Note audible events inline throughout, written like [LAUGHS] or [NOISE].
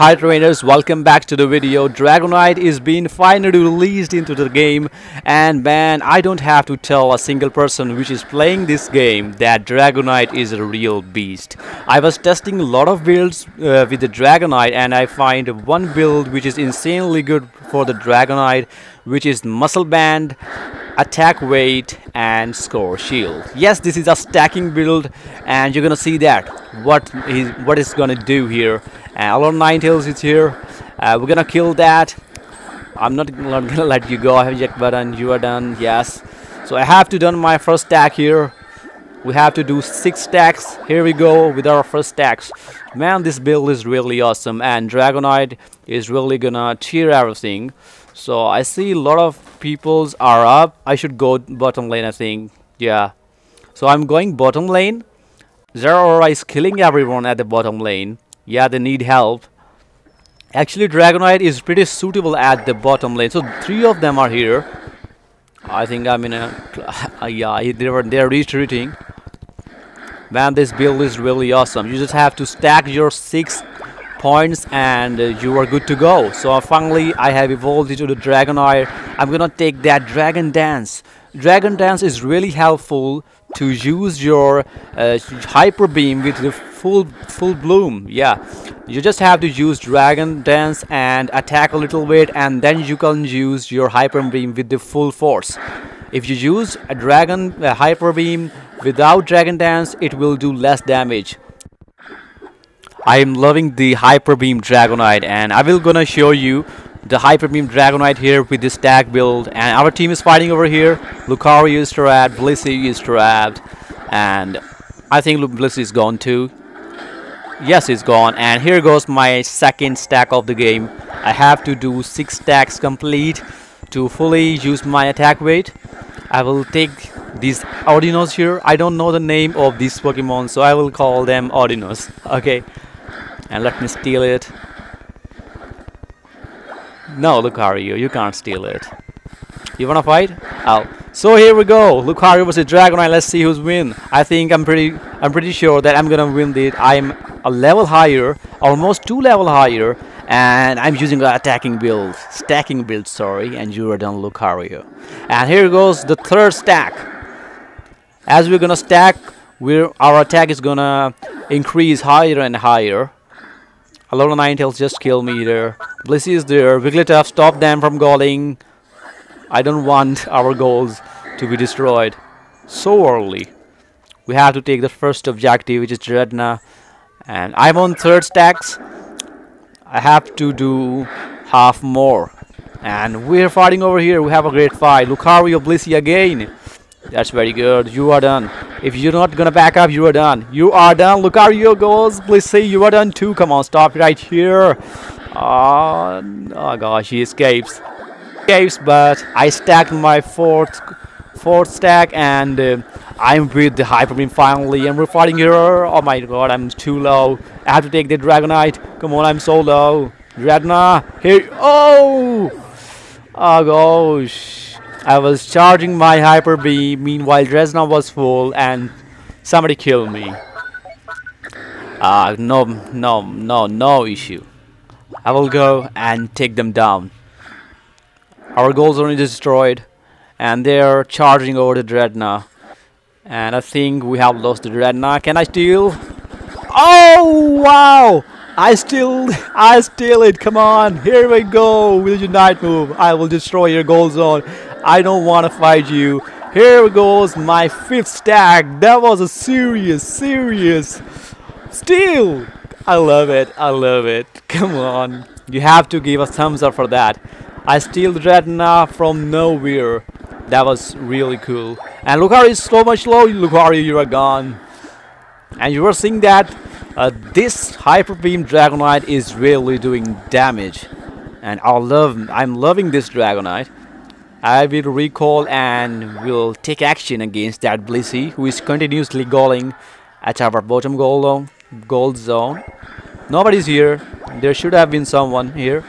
hi trainers. Welcome back to the video. Dragonite is being finally released into the game. And man i don't have to tell a single person which is playing this game that dragonite is a real beast. I was testing a lot of builds uh, with the dragonite and i find one build which is insanely good for the dragonite which is muscle band attack weight and score shield. Yes this is a stacking build and you're gonna see that what is what is gonna do here and Alolan Ninetales is here. Uh, we're gonna kill that. I'm not gonna let you go. I have eject button you are done. Yes. So I have to done my first stack here. We have to do six stacks. Here we go with our first stacks. Man this build is really awesome and Dragonite is really gonna cheer everything. So I see a lot of peoples are up. I should go bottom lane I think. Yeah. So I'm going bottom lane. Zeraora is killing everyone at the bottom lane yeah, they need help. Actually, Dragonite is pretty suitable at the bottom lane. So three of them are here. I think I'm in a... Yeah, they were, they're retreating. Man, this build is really awesome. You just have to stack your six points and uh, you are good to go. So uh, finally, I have evolved into the Dragonite. I'm gonna take that Dragon Dance. Dragon Dance is really helpful to use your uh, Hyper Beam with the full full bloom yeah. You just have to use dragon dance and attack a little bit and then you can use your hyper beam with the full force. If you use a dragon a hyper beam without dragon dance it will do less damage. I am loving the hyper beam dragonite and I will gonna show you the hyper beam dragonite here with this stack build. And our team is fighting over here. Lucario is trapped Blissey is trapped and I think Blissey is gone too Yes, it's gone. And here goes my second stack of the game. I have to do six stacks complete to fully use my attack weight. I will take these Audinos here. I don't know the name of these Pokemon, so I will call them Audinos. [LAUGHS] Okay. And let me steal it. No, Lucario, you can't steal it. You wanna fight? Oh. So here we go. Lucario versus Dragonite. Let's see who's win. I think I'm pretty I'm pretty sure that I'm gonna win it. I'm a level higher, almost two level higher, and I'm using an attacking build, stacking build, sorry, and you're done Lucario. And here goes the third stack. As we're gonna stack, we're, our attack is gonna increase higher and higher. Alola Ninetales just kill me there. Blissey is there. Wigglytuff, stop them from galling. I don't want our goals to be destroyed so early. We have to take the first objective, which is Drednaw and I'm on third stacks. I have to do half more. And we're fighting over here. We have a great fight. Lucario Blissey again. That's very good. You are done. If you're not gonna back up you are done. You are done. Lucario goes Blissey you are done too. Come on stop right here. Uh, oh gosh he escapes escapes but I stacked my fourth fourth stack and uh, I'm with the Hyper Beam finally, and we're fighting here. Oh my god, I'm too low. I have to take the Dragonite. Come on, I'm so low. Drednaw, here. Oh! Oh gosh. I was charging my Hyper Beam, meanwhile Drednaw was full, and somebody killed me. Ah, uh, no, no, no, no issue. I will go and take them down. Our goals are destroyed, and they're charging over the Drednaw. And I think we have lost the Drednaw. Can I steal? Oh, wow! I still, [LAUGHS] I steal it. Come on, here we go with your unite move. I will destroy your gold zone. I don't want to fight you. Here goes my fifth stack. That was a serious, serious steal. I love it. I love it. Come on. You have to give a thumbs up for that. I steal Drednaw from nowhere. That was really cool. And Lucario is so much low. Lucario, you are gone. And you are seeing that uh, this Hyper Beam Dragonite is really doing damage. And I love, I'm loving this Dragonite. I will recall and will take action against that Blissey who is continuously galling at our bottom gold, gold zone. Nobody's here. There should have been someone here.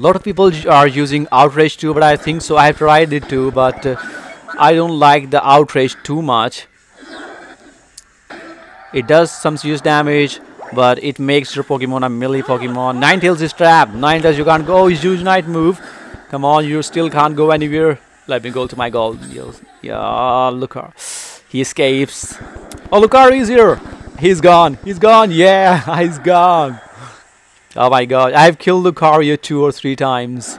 A lot of people are using Outrage too, but I think so. I have tried it too, but uh, I don't like the outrage too much. It does some serious damage, but it makes your Pokemon a melee Pokemon. Ninetales is trapped. Ninetales you can't go. Huge night move. Come on, you still can't go anywhere. Let me go to my gold. Yeah, look, he escapes. Oh, Lucario is here. He's gone. He's gone. Yeah, [LAUGHS] he's gone. Oh my god, I've killed Lucario two or three times.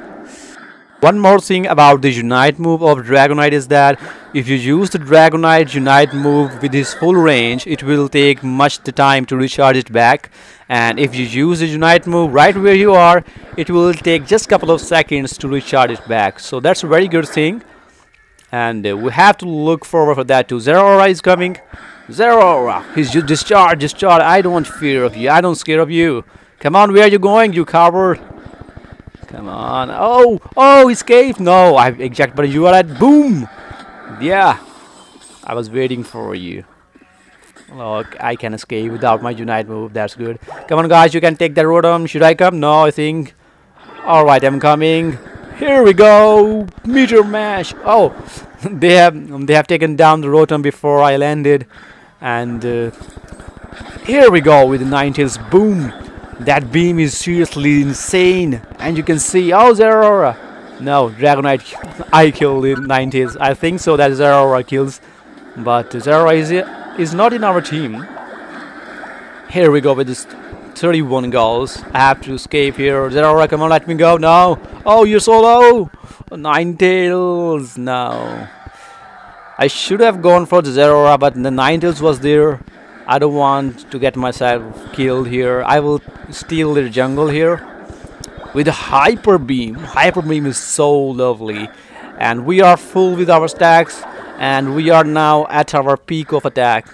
One more thing about the Unite move of Dragonite is that if you use the Dragonite Unite move with his full range, it will take much the time to recharge it back. And if you use the Unite move right where you are, it will take just a couple of seconds to recharge it back. So that's a very good thing. And uh, we have to look forward for that too. Zeraora is coming. Zeraora, he's just discharge, discharge. I don't fear of you. I don't scare of you. Come on, where are you going, you coward? Come on. Oh, oh, escape. No, I eject, but you are at boom. Yeah. I was waiting for you. Look, I can escape without my unite move. That's good. Come on, guys. You can take the Rotom. Should I come? No, I think. Alright, I'm coming. Here we go. meter Mash. Oh, [LAUGHS] they have they have taken down the Rotom before I landed. And uh, here we go with the Ninetales. Boom. That beam is seriously insane. And you can see, oh, Zeraora. No, Dragonite, I killed in 90s. I think so that Zeraora kills. But Zeraora is, is not in our team. Here we go with this 31 goals. I have to escape here. Zeraora, come on, let me go. No. Oh, you're so low. Ninetales. No. I should have gone for the Zeraora, but the Ninetales was there. I don't want to get myself killed here. I will steal the jungle here with a hyper beam. Hyper beam is so lovely, and we are full with our stacks, and we are now at our peak of attack.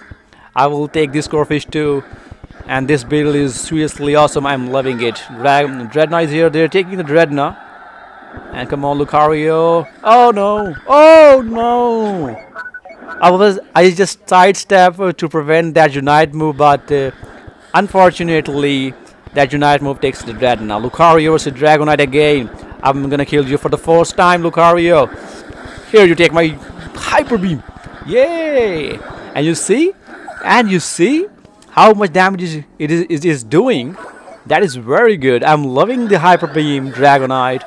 I will take this Corphish too, and this build is seriously awesome. I'm loving it. Drednaw is here. They're taking the Drednaw, and come on, Lucario. Oh no! Oh no! I was I just sidestep uh, to prevent that unite move, but uh, unfortunately that unite move takes the Drednaw Lucario versus Dragonite again. I'm gonna kill you for the first time, Lucario. Here you take my Hyper Beam. Yay! And you see, and you see how much damage it is, it is doing. That is very good. I'm loving the Hyper Beam Dragonite.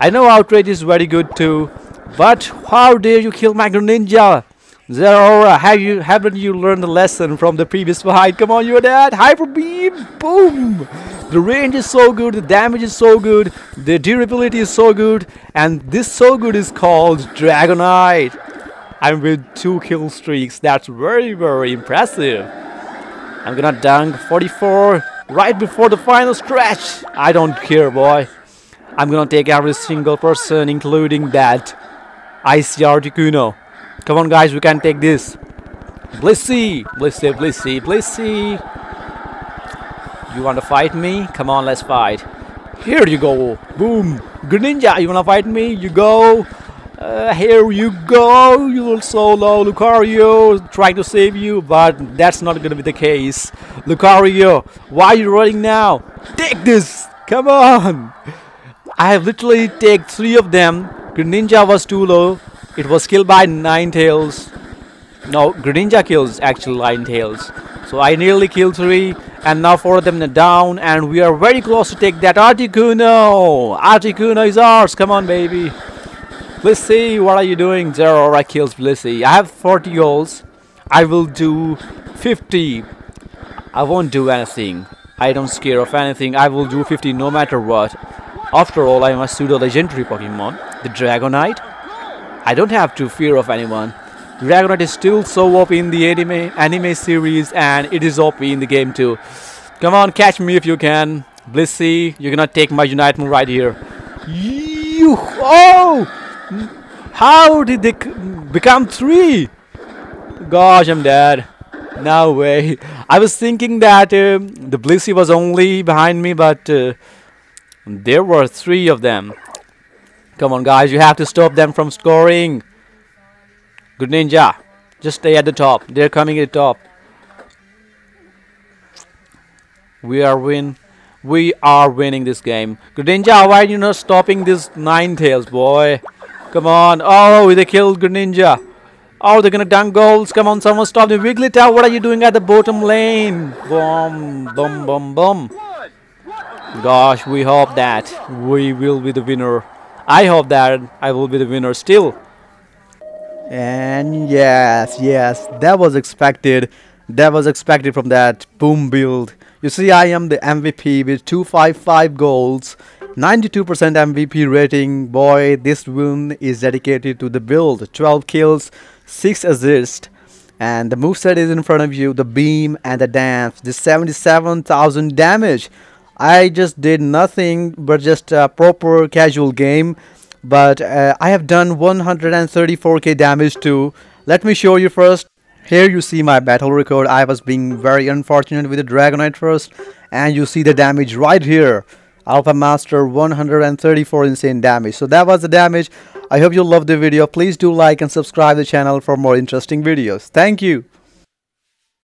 I know Outrage is very good too, but how dare you kill my Greninja? Zeraora, have you haven't you learned the lesson from the previous fight? Come on, you're that hyper beam, boom! The range is so good, the damage is so good, the durability is so good, and this so good is called Dragonite. I'm with two kill streaks. That's very very impressive. I'm gonna dunk 44 right before the final stretch. I don't care, boy. I'm gonna take every single person, including that Icy Articuno. Come on, guys, we can take this. Blissey, Blissey, Blissey, Blissey. You want to fight me? Come on, let's fight. Here you go. Boom. Greninja, you want to fight me? You go. Uh, here you go. You're so low, Lucario. Trying to save you, but that's not going to be the case. Lucario, why are you running now? Take this. Come on. I have literally take three of them. Greninja was too low. It was killed by Ninetales. No, Greninja kills actually Ninetales. So I nearly killed three, and now four of them are down, and we are very close to take that Articuno. Articuno is ours. Come on, baby. Blissey, what are you doing? Zeraora kills Blissey. I have 40 goals. I will do 50. I won't do anything. I don't scare of anything. I will do 50 no matter what. After all, I am a pseudo-legendary Pokemon. The Dragonite. I don't have to fear of anyone. Dragonite is still so OP in the anime, anime series and it is OP in the game too. Come on, catch me if you can. Blissey, you're gonna take my Unite move right here. You, oh! How did they become three? Gosh, I'm dead. No way. I was thinking that uh, the Blissey was only behind me, but uh, there were three of them. Come on, guys. You have to stop them from scoring. Greninja. Just stay at the top. They're coming at the top. We are win. We are winning this game. Greninja, why are you not stopping this Ninetales, boy? Come on. Oh, they killed Greninja. Oh, they're gonna dunk goals. Come on, someone stop the Wigglytuff. What are you doing at the bottom lane? Boom, boom, boom, boom. Gosh, we hope that we will be the winner. I hope that I will be the winner still. And yes, yes, that was expected. That was expected from that boom build. You see, I am the MVP with 255 goals, 92% MVP rating. Boy, this win is dedicated to the build. 12 kills, 6 assists. And the moveset is in front of you, the beam and the dance. The 77,000 damage. I just did nothing but just a proper casual game. But uh, I have done 134k damage too. Let me show you first. Here you see my battle record. I was being very unfortunate with the Dragonite first. And you see the damage right here. Alpha Master 134 insane damage. So that was the damage. I hope you loved the video. Please do like and subscribe the channel for more interesting videos. Thank you.